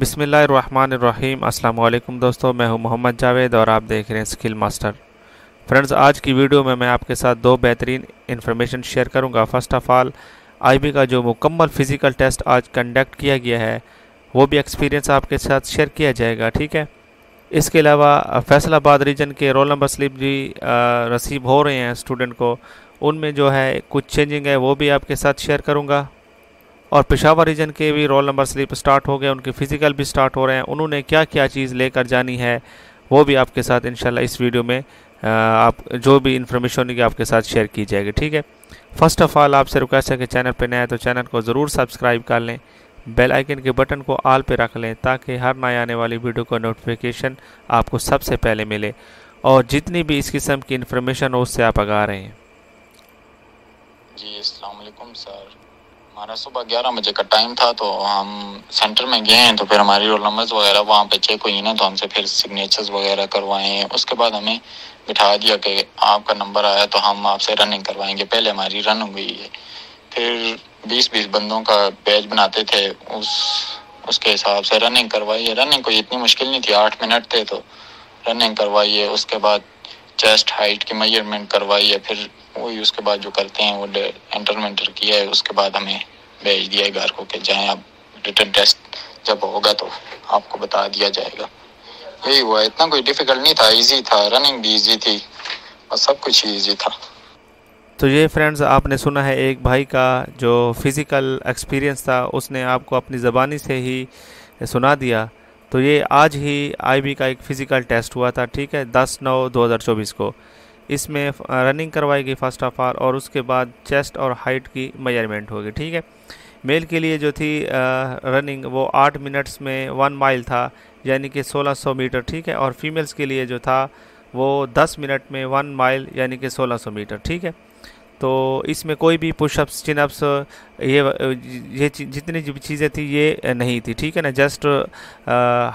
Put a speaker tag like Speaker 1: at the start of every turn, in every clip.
Speaker 1: बिसमीम अल्लाम दोस्तों, मैं हूँ मोहम्मद जावेद और आप देख रहे हैं स्किल मास्टर। फ्रेंड्स, आज की वीडियो में मैं आपके साथ दो बेहतरीन इन्फॉर्मेशन शेयर करूँगा। फ़र्स्ट ऑफ़ ऑल, आईबी का जो मुकम्मल फ़िज़िकल टेस्ट आज कंडक्ट किया गया है, वो भी एक्सपीरियंस आपके साथ शेयर किया जाएगा, ठीक है? इसके अलावा, फैसलाबाद रीजन के रोल नंबर स्लिप भी रसीव हो रहे हैं स्टूडेंट को। उनमें जो है कुछ चेंजिंग है, वो भी आपके साथ शेयर करूँगा। और पेशावर रीजन के भी रोल नंबर स्लिप स्टार्ट हो गए, उनके फ़िज़िकल भी स्टार्ट हो रहे हैं। उन्होंने क्या क्या चीज़ लेकर जानी है, वो भी आपके साथ इंशाल्लाह इस वीडियो में आप जो भी इन्फॉर्मेशन होगी आपके साथ शेयर की जाएगी, ठीक है? फ़र्स्ट ऑफ़ ऑल आपसे रिक्वेस्ट है कि चैनल पर नया तो चैनल को ज़रूर सब्सक्राइब कर लें। बेल आइकन के बटन को आल पे रख लें ताकि हर नए आने वाली वीडियो का नोटिफिकेशन आपको सबसे पहले मिले। और जितनी भी इस किस्म की इन्फॉर्मेशन हो, उससे आप आगा रहे हैं।
Speaker 2: जी सर। हमारा सुबह ग्यारह बजे का टाइम था तो हम सेंटर में गए हैं तो फिर हमारी रोल नंबर्स वगैरह वहाँ पे चेक हुई ना तो हमसे फिर सिग्नेचर्स वगैरह करवाए हैं। उसके बाद हमें बिठा दिया कि आपका नंबर आया तो हम आपसे रनिंग करवाएँगे। पहले हमारी रन हुई है। फिर बीस बीस बंदों का बैच बनाते थे, उस, उसके हिसाब से रनिंग करवाई है। रनिंग कोई इतनी मुश्किल नहीं थी, आठ मिनट थे तो रनिंग करवाई है। उसके बाद चेस्ट हाइट की मेज़रमेंट करवाई है। फिर वही उसके बाद जो करते हैं, वो एंटरमेंटर किया है, उसके बाद हमें भेज दिया है घर को कि जाएँ आप रिटर्न टेस्ट जब होगा तो आपको बता दिया जाएगा। यही हुआ, इतना कोई डिफ़िकल्ट नहीं था इजी था रनिंग भी इजी थी, और सब कुछ इजी था।
Speaker 1: तो ये फ्रेंड्स आपने सुना है, एक भाई का जो फ़िज़िकल एक्सपीरियंस था, उसने आपको अपनी ज़बानी से ही सुना दिया। तो ये आज ही आईबी का एक फ़िज़िकल टेस्ट हुआ था, ठीक है, दस नौ दो को। इसमें रनिंग करवाई गई फ़र्स्ट ऑफ़ ऑल और उसके बाद चेस्ट और हाइट की मेज़रमेंट होगी, ठीक है? मेल के लिए जो थी रनिंग वो आठ मिनट्स में वन माइल था, यानी कि 1600 मीटर, ठीक है? और फीमेल्स के लिए जो था, वो 10 मिनट में वन माइल यानी कि 1600 मीटर, ठीक है? तो इसमें कोई भी पुशअप्स चिनअप्स ये ये जितनी भी चीज़ें थी, ये नहीं थी, ठीक है ना? जस्ट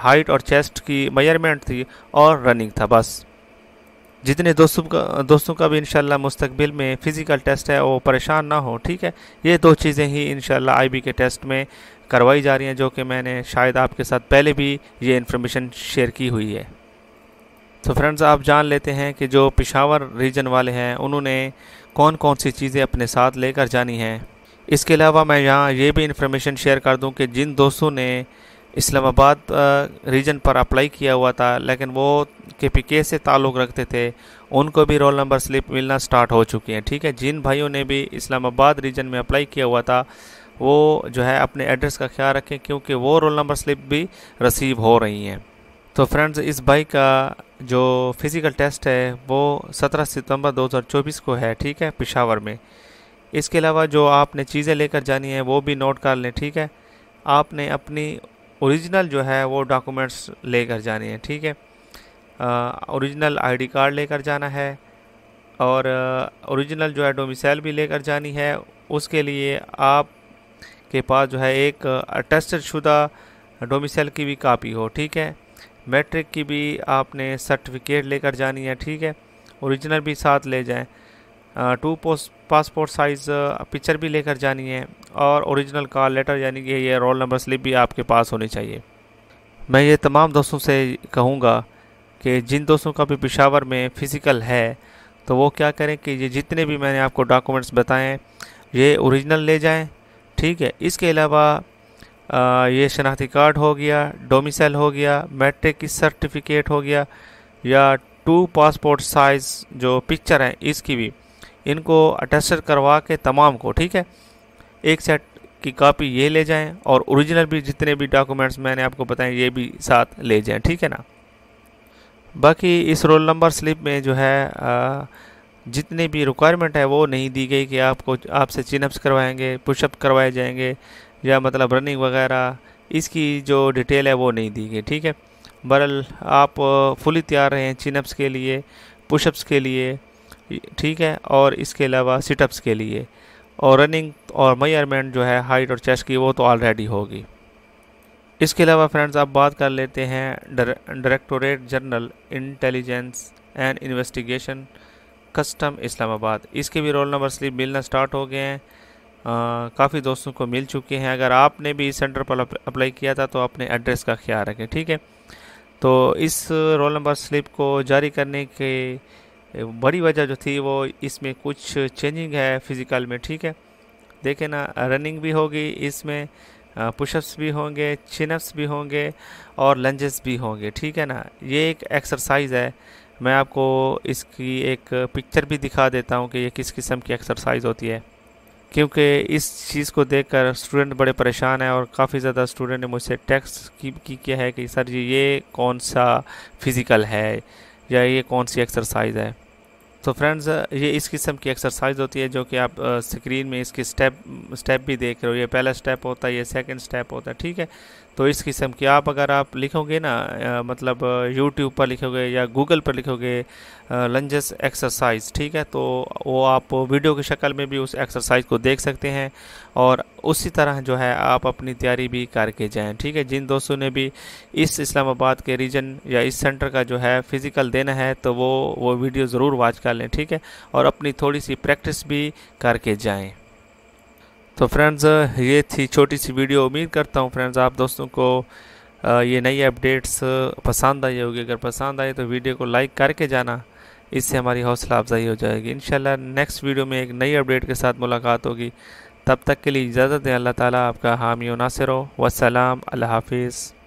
Speaker 1: हाइट और चेस्ट की मेज़रमेंट थी और रनिंग था, बस। जितने दोस्तों का दोस्तों का भी इंशाल्लाह मुस्तकबिल में फ़िज़िकल टेस्ट है, वो परेशान ना हो, ठीक है? ये दो चीज़ें ही इंशाल्लाह आईबी के टेस्ट में करवाई जा रही हैं, जो कि मैंने शायद आपके साथ पहले भी ये इन्फॉर्मेशन शेयर की हुई है। तो फ्रेंड्स आप जान लेते हैं कि जो पिशावर रीजन वाले हैं, उन्होंने कौन कौन सी चीज़ें अपने साथ लेकर जानी हैं। इसके अलावा मैं यहाँ ये भी इन्फॉर्मेशन शेयर कर दूँ कि जिन दोस्तों ने इस्लामाबाद रीजन पर अप्लाई किया हुआ था, लेकिन वो के पी के से ताल्लुक़ रखते थे। उनको भी रोल नंबर स्लिप मिलना स्टार्ट हो चुकी हैं, ठीक है? जिन भाइयों ने भी इस्लामाबाद रीजन में अप्लाई किया हुआ था, वो जो है अपने एड्रेस का ख्याल रखें, क्योंकि वो रोल नंबर स्लिप भी रिसीव हो रही हैं। तो फ्रेंड्स इस भाई का जो फ़िज़िकल टेस्ट है, वो 17 सितंबर 2024 को है, ठीक है? पिशावर में। इसके अलावा जो आपने चीज़ें लेकर जानी है, वो भी नोट कर लें, ठीक है? आपने अपनी ओरिजिनल जो है वो डॉक्यूमेंट्स लेकर जाने हैं, ठीक है? ओरिजिनल आईडी कार्ड लेकर जाना है और ओरिजिनल जो है डोमिसाइल भी लेकर जानी है। उसके लिए आप के पास जो है एक अटेस्टेड शुदा डोमिसाइल की भी कापी हो, ठीक है? मैट्रिक की भी आपने सर्टिफिकेट लेकर जानी है, ठीक है? ओरिजिनल भी साथ ले जाएँ। Two post passport size picture भी लेकर जानी है और ओरिजिनल कॉल लेटर यानी कि ये रोल नंबर स्लिप भी आपके पास होनी चाहिए। मैं ये तमाम दोस्तों से कहूँगा कि जिन दोस्तों का भी पेशावर में फ़िज़िकल है तो वो क्या करें कि ये जितने भी मैंने आपको डॉक्यूमेंट्स बताएँ, ये ओरिजिनल ले जाएँ, ठीक है? इसके अलावा ये शनाख्ती कार्ड हो गया डोमिसल हो गया मैट्रिक की सर्टिफिकेट हो गया, या टू पासपोर्ट साइज़ जो पिक्चर हैं, इसकी भी। इनको अटेस्टेड करवा के तमाम को ठीक है? एक सेट की कॉपी ये ले जाएँ और ओरिजिनल भी जितने भी डॉक्यूमेंट्स मैंने आपको बताए ये भी साथ ले जाएँ ठीक है ना? बाकी इस रोल नंबर स्लिप में जो है आ, जितने भी रिक्वायरमेंट है वो नहीं दी गई कि आपको आपसे चिनअप्स करवाएँगे पुशअप करवाए जाएँगे या मतलब रनिंग वगैरह इसकी जो डिटेल है वो नहीं दी गई ठीक है? बरल आप फुली तैयार रहें चिनअप्स के लिए पुशअप्स के लिए ठीक है, और इसके अलावा सिटअप्स के लिए, और रनिंग और मेज़रमेंट जो है हाइट और चेस्ट की, वो तो ऑलरेडी होगी। इसके अलावा फ्रेंड्स आप बात कर लेते हैं directorate general intelligence and investigation custom Islamabad. इसके भी रोल नंबर स्लिप मिलना स्टार्ट हो गए हैं। काफ़ी दोस्तों को मिल चुके हैं। अगर आपने भी इस सेंटर पर अप्लाई किया था तो अपने एड्रेस का ख्याल रखें, ठीक है? तो इस रोल नंबर स्लिप को जारी करने के बड़ी वजह जो थी वो इसमें कुछ चेंजिंग है फ़िज़िकल में ठीक है? देखें ना रनिंग भी होगी इसमें पुशअप्स भी होंगे चिनअप्स भी होंगे और लंजेस भी होंगे ठीक है ना? ये एक एक्सरसाइज है। मैं आपको इसकी एक पिक्चर भी दिखा देता हूँ कि ये किस किस्म की एक्सरसाइज होती है। क्योंकि इस चीज़ को देखकर स्टूडेंट बड़े परेशान हैं और काफ़ी ज़्यादा स्टूडेंट ने मुझसे टेक्स्ट की, की किया है कि सर जी ये कौन सा फ़िज़िकल है? या ये कौन सी एक्सरसाइज है? तो फ्रेंड्स ये इस किस्म की एक्सरसाइज होती है जो कि आप स्क्रीन में इसकी स्टेप स्टेप भी देख रहे हो। ये पहला स्टेप होता है, ये सेकंड स्टेप होता है, ठीक है? तो इस किस्म की आप अगर आप लिखोगे ना मतलब यूट्यूब पर लिखोगे या गूगल पर लिखोगे लंजस एक्सरसाइज ठीक है? तो वो आप वीडियो की शक्ल में भी उस एक्सरसाइज को देख सकते हैं और उसी तरह जो है आप अपनी तैयारी भी करके जाएँ, ठीक है? जिन दोस्तों ने भी इस इस्लामाबाद के रीजन या इस सेंटर का जो है फ़िज़िकल देना है तो वो वो वीडियो ज़रूर वॉच कर लें ठीक है? और अपनी थोड़ी सी प्रैक्टिस भी करके जाएँ। तो फ्रेंड्स, ये थी छोटी सी वीडियो। उम्मीद करता हूँ फ्रेंड्स, आप दोस्तों को ये नई अपडेट्स पसंद आई होगी। अगर पसंद आए तो वीडियो को लाइक करके जाना। इससे हमारी हौसला अफजाई हो जाएगी। इन नेक्स्ट वीडियो में एक नई अपडेट के साथ मुलाकात होगी। तब तक के लिए इजाज़त दें। अल्लाह ताला आपका हामी नासिर हो। वसलाम अल्लाह हाफिज़।